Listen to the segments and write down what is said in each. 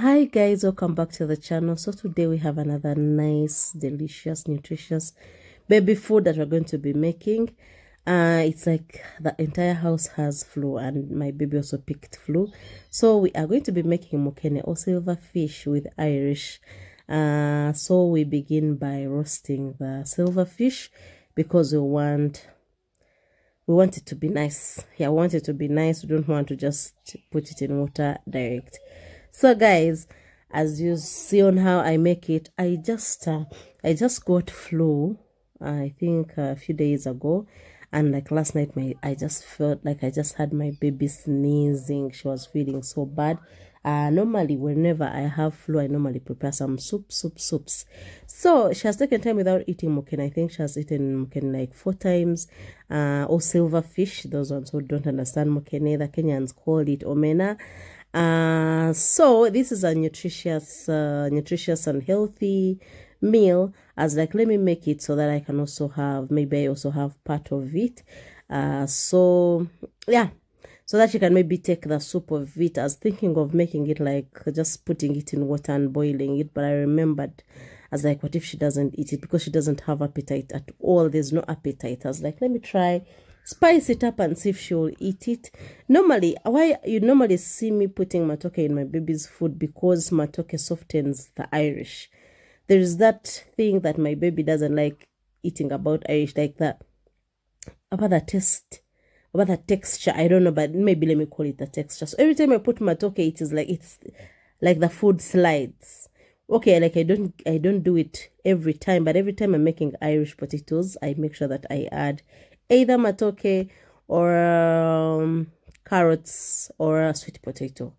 hi guys. Welcome back to the channel. So today we have another nice delicious nutritious baby food that we're going to be making. Uh it's like the entire house has flu and my baby also picked flu. So we are going to be making mukene or silver fish with irish. Uh so we begin by roasting the silver fish because we want we want it to be nice. Yeah we want it to be nice. We don't want to just put it in water direct so guys as you see on how i make it i just uh, i just got flu i think a few days ago. And like last night my i just felt like i just had my baby sneezing. She was feeling so bad. Uh normally whenever i have flu i normally prepare some soup soup soups. So she has taken time without eating muken. I think she has eaten muken like four times. Uh or silver fish those ones who don't understand mukene the kenyans call it omena uh so this is a nutritious uh, nutritious and healthy meal as like let me make it so that i can also have maybe i also have part of it uh so yeah so that you can maybe take the soup of it. I was thinking of making it like just putting it in water and boiling it, but I remembered as like, what if she doesn't eat it because she doesn't have appetite at all? There's no appetite. I was like, let me try spice it up and see if she will eat it. Normally, why you normally see me putting matoke in my baby's food because matoke softens the Irish. There is that thing that my baby doesn't like eating about Irish, like that about the taste about the texture i don't know but maybe let me call it the texture so every time i put matoke it is like it's like the food slides okay like i don't i don't do it every time but every time i'm making irish potatoes i make sure that i add either matoke or um, carrots or a sweet potato.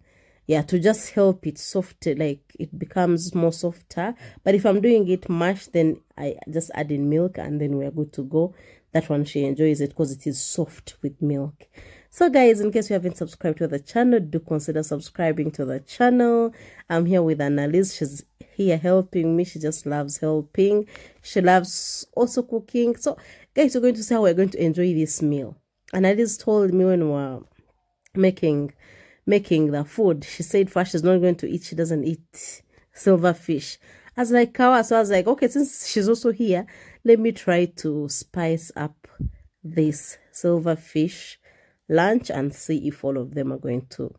Yeah to just help it soft like it becomes more softer. But if i'm doing it mashed then i just add in milk and then we're good to go. That one she enjoys it because it is soft with milk so guys in case you haven't subscribed to the channel do consider subscribing to the channel. I'm here with annalise. She's here helping me. She just loves helping. She loves also cooking. So guys we're going to see how we're going to enjoy this meal. Annalise told me when we we're making making the food she said first she's not going to eat. She doesn't eat silver fish. I was like kawa so i was like okay since she's also here let me try to spice up this silver fish lunch and see if all of them are going to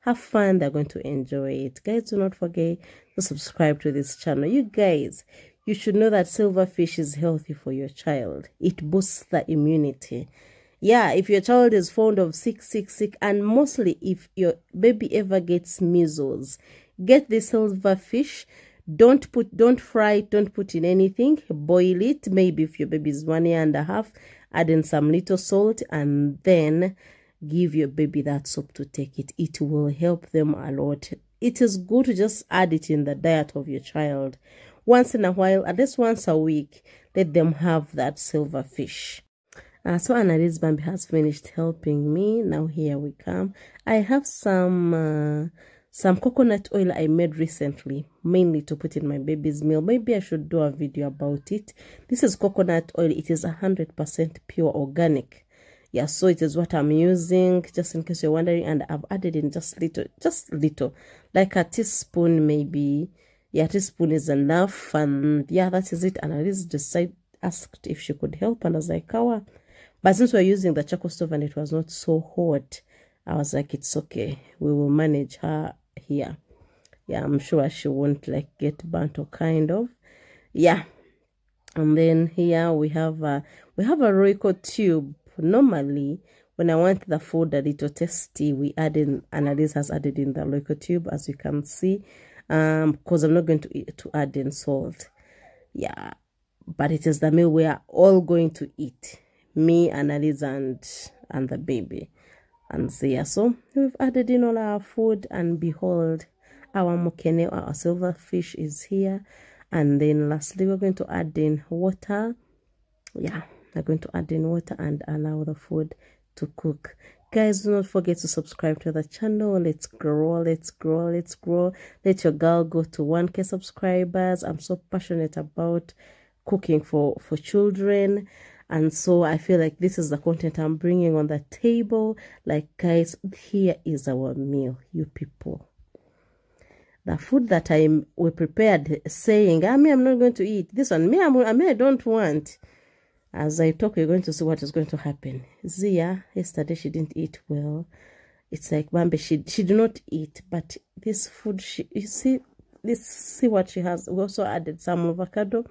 have fun they're going to enjoy it. Guys do not forget to subscribe to this channel. You guys you should know that silver fish is healthy for your child. It boosts the immunity. Yeah if your child is fond of sick sick sick and mostly if your baby ever gets measles get the silver fish don't put don't fry it don't put in anything. Boil it maybe if your baby is one year and a half add in some little salt and then give your baby that soup to take it it will help them a lot it is good to just add it in the diet of your child once in a while at least once a week let them have that silver fish uh, so Annalise Bambi has finished helping me. Now here we come. I have some uh, some coconut oil I made recently, mainly to put in my baby's meal. Maybe I should do a video about it. This is coconut oil. It is 100% pure organic. Yeah, so it is what I'm using, just in case you're wondering. And I've added in just little, just little, like a teaspoon maybe. Yeah, teaspoon is enough. And yeah, that is it. And I just decided, asked if she could help. And I was like, Kawa. But since we're using the charcoal stove and it was not so hot, I was like, it's okay. We will manage her here yeah i'm sure she won't like get burnt or kind of yeah and then here we have a we have a royco tube normally when i want the food a little tasty we add in Annalise has added in the royco tube as you can see um because i'm not going to to add in salt yeah but it is the meal we are all going to eat me Annalise and and the baby and Zia. So we've added in all our food and behold, our mukene, our silver fish is here. And then lastly, we're going to add in water. Yeah, we're going to add in water and allow the food to cook. Guys, do not forget to subscribe to the channel. Let's grow, let's grow, let's grow. Let your girl go to 1k subscribers. I'm so passionate about cooking for, for children and so i feel like this is the content i'm bringing on the table like guys here is our meal you people the food that I we prepared, saying, "I ah, mean, I'm not going to eat this one. Me, I mean, I don't want." As I talk, you're going to see what is going to happen. Zia, yesterday she didn't eat well. It's like Bambi, she she did not eat, but this food, she you see, this see what she has. We also added some avocado,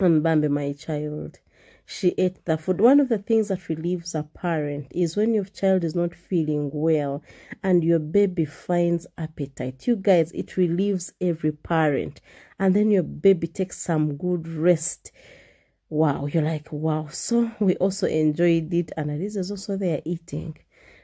and Bambi, my child, she ate the food. One of the things that relieves a parent is when your child is not feeling well and your baby finds appetite. You guys, it relieves every parent. And then your baby takes some good rest. Wow, you're like, wow. So we also enjoyed it. Annalise is also there eating.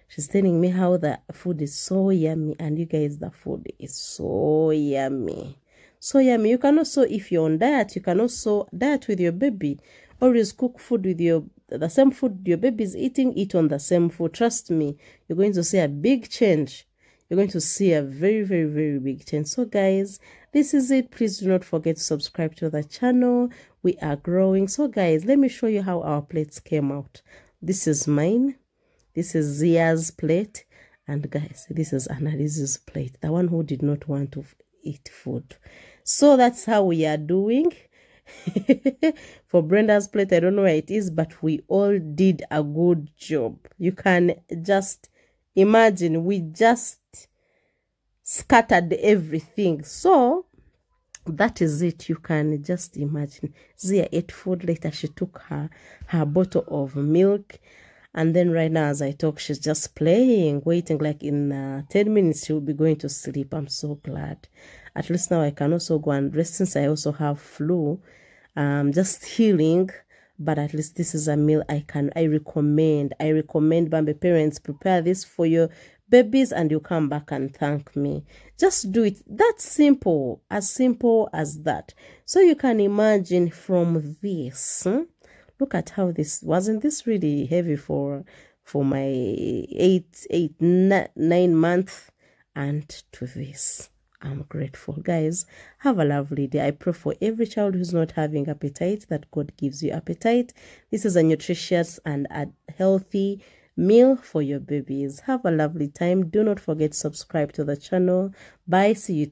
She's telling me how the food is so yummy. And you guys, the food is so yummy. So yummy. You can also, if you're on diet, you can also diet with your baby always cook food with your the same food your baby is eating eat on the same food trust me you're going to see a big change you're going to see a very very very big change so guys this is it. Please do not forget to subscribe to the channel. We are growing. So guys let me show you how our plates came out. This is mine. This is zia's plate. And guys this is Annalise's plate the one who did not want to eat food. So that's how we are doing. For Brenda's plate, I don't know where it is, but we all did a good job. You can just imagine. We just scattered everything. So that is it. You can just imagine. Zia ate food later. She took her her bottle of milk. And then right now, as I talk, she's just playing, waiting. Like in uh, 10 minutes, she'll be going to sleep. I'm so glad. At least now I can also go and rest since I also have flu um, just healing but at least this is a meal i can i recommend i recommend bambi parents prepare this for your babies and you come back and thank me just do it that's simple as simple as that so you can imagine from this hmm? look at how this wasn't this really heavy for for my eight eight nine month and to this I'm grateful. Guys, have a lovely day. I pray for every child who's not having appetite that God gives you appetite. This is a nutritious and a healthy meal for your babies. Have a lovely time. Do not forget to subscribe to the channel. Bye. See you.